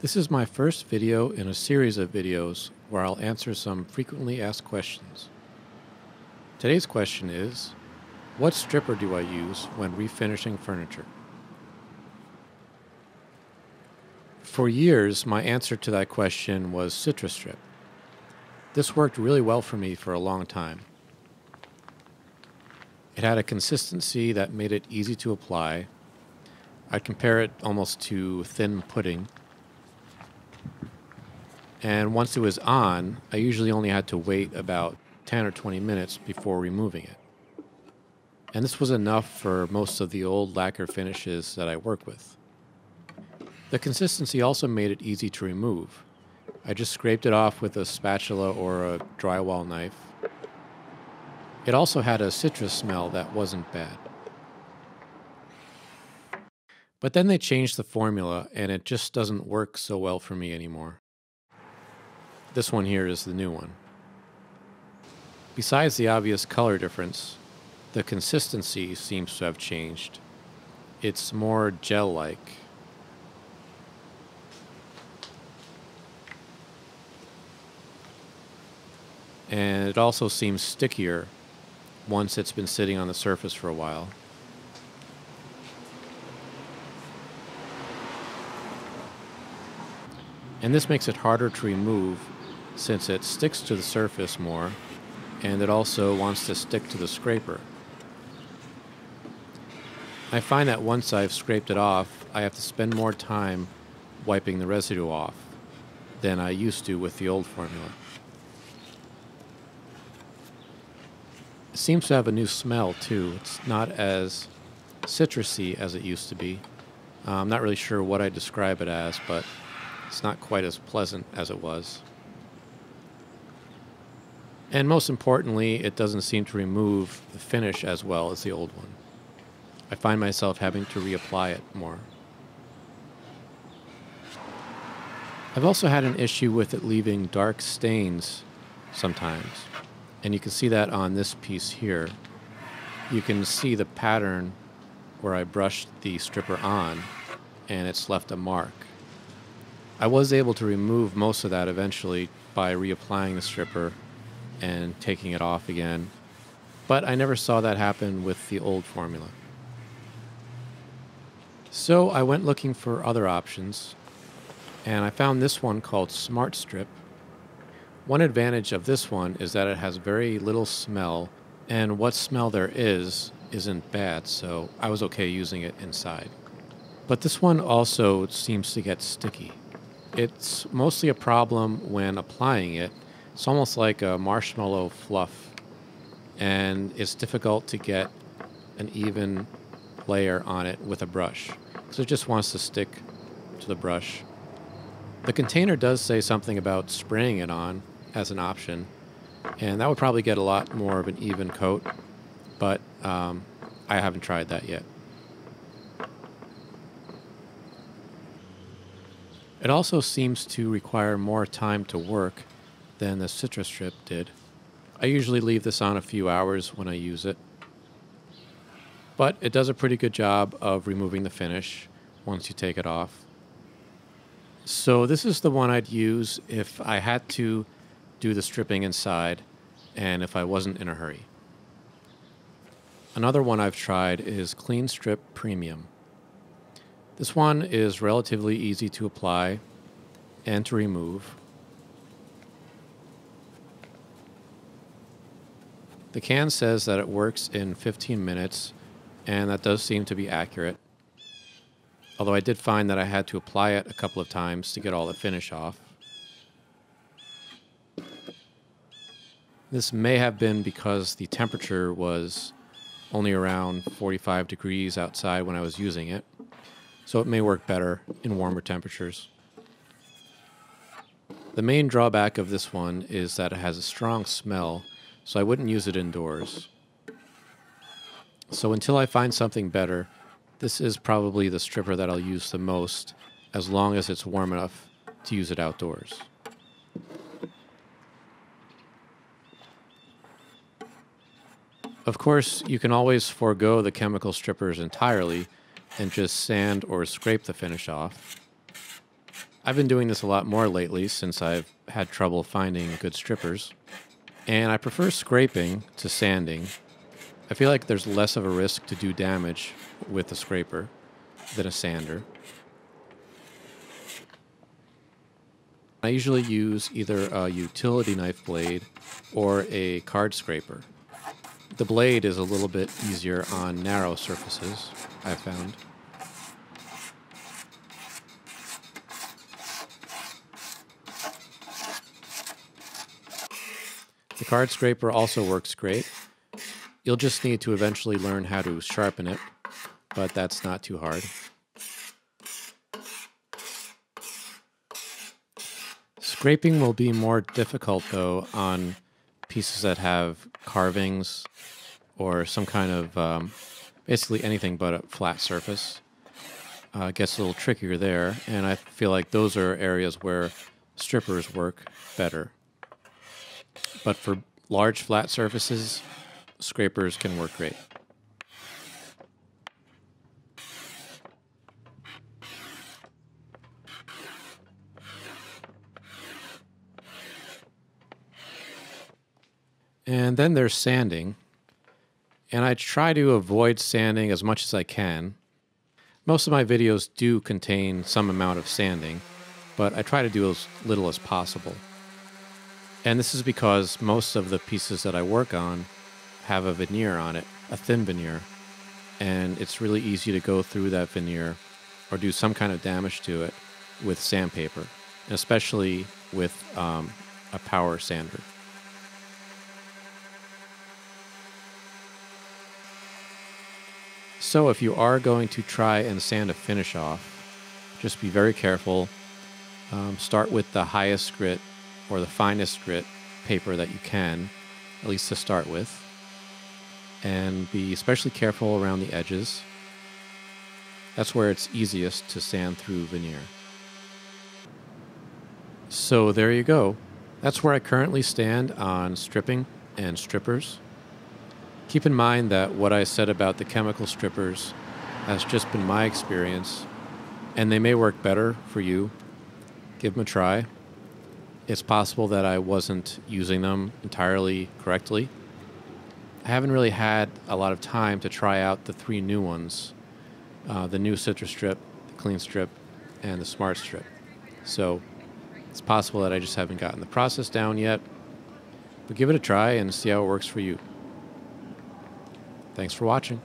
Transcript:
This is my first video in a series of videos where I'll answer some frequently asked questions. Today's question is, what stripper do I use when refinishing furniture? For years, my answer to that question was Citristrip. This worked really well for me for a long time. It had a consistency that made it easy to apply. I'd compare it almost to thin pudding. And once it was on, I usually only had to wait about 10 or 20 minutes before removing it. And this was enough for most of the old lacquer finishes that I work with. The consistency also made it easy to remove. I just scraped it off with a spatula or a drywall knife. It also had a citrus smell that wasn't bad. But then they changed the formula and it just doesn't work so well for me anymore. This one here is the new one. Besides the obvious color difference, the consistency seems to have changed. It's more gel like. And it also seems stickier once it's been sitting on the surface for a while. And this makes it harder to remove since it sticks to the surface more and it also wants to stick to the scraper. I find that once I've scraped it off, I have to spend more time wiping the residue off than I used to with the old formula. It seems to have a new smell too. It's not as citrusy as it used to be. Uh, I'm not really sure what I describe it as, but it's not quite as pleasant as it was. And most importantly, it doesn't seem to remove the finish as well as the old one. I find myself having to reapply it more. I've also had an issue with it leaving dark stains sometimes. And you can see that on this piece here. You can see the pattern where I brushed the stripper on and it's left a mark. I was able to remove most of that eventually by reapplying the stripper and taking it off again. But I never saw that happen with the old formula. So I went looking for other options, and I found this one called Smart Strip. One advantage of this one is that it has very little smell, and what smell there is isn't bad, so I was okay using it inside. But this one also seems to get sticky. It's mostly a problem when applying it it's almost like a marshmallow fluff, and it's difficult to get an even layer on it with a brush because it just wants to stick to the brush. The container does say something about spraying it on as an option, and that would probably get a lot more of an even coat, but um, I haven't tried that yet. It also seems to require more time to work than the citrus strip did. I usually leave this on a few hours when I use it. But it does a pretty good job of removing the finish once you take it off. So this is the one I'd use if I had to do the stripping inside and if I wasn't in a hurry. Another one I've tried is Klean-Strip Premium. This one is relatively easy to apply and to remove. The can says that it works in 15 minutes, and that does seem to be accurate. Although I did find that I had to apply it a couple of times to get all the finish off. This may have been because the temperature was only around 45 degrees outside when I was using it, so it may work better in warmer temperatures. The main drawback of this one is that it has a strong smell so I wouldn't use it indoors. So until I find something better, this is probably the stripper that I'll use the most as long as it's warm enough to use it outdoors. Of course, you can always forego the chemical strippers entirely and just sand or scrape the finish off. I've been doing this a lot more lately since I've had trouble finding good strippers. And I prefer scraping to sanding. I feel like there's less of a risk to do damage with a scraper than a sander. I usually use either a utility knife blade or a card scraper. The blade is a little bit easier on narrow surfaces, I've found. The card scraper also works great. You'll just need to eventually learn how to sharpen it, but that's not too hard. Scraping will be more difficult though on pieces that have carvings or some kind of um, basically anything but a flat surface. Uh, gets a little trickier there, and I feel like those are areas where strippers work better. But for large flat surfaces, scrapers can work great. And then there's sanding. And I try to avoid sanding as much as I can. Most of my videos do contain some amount of sanding, but I try to do as little as possible. And this is because most of the pieces that I work on have a veneer on it, a thin veneer. And it's really easy to go through that veneer or do some kind of damage to it with sandpaper, especially with um, a power sander. So if you are going to try and sand a finish off, just be very careful. Um, start with the highest grit or the finest grit paper that you can, at least to start with. And be especially careful around the edges. That's where it's easiest to sand through veneer. So there you go. That's where I currently stand on stripping and strippers. Keep in mind that what I said about the chemical strippers has just been my experience, and they may work better for you. Give them a try. It's possible that I wasn't using them entirely correctly. I haven't really had a lot of time to try out the three new ones uh, the new Citrus Strip, the Klean-Strip, and the Smart Strip. So it's possible that I just haven't gotten the process down yet. But give it a try and see how it works for you. Thanks for watching.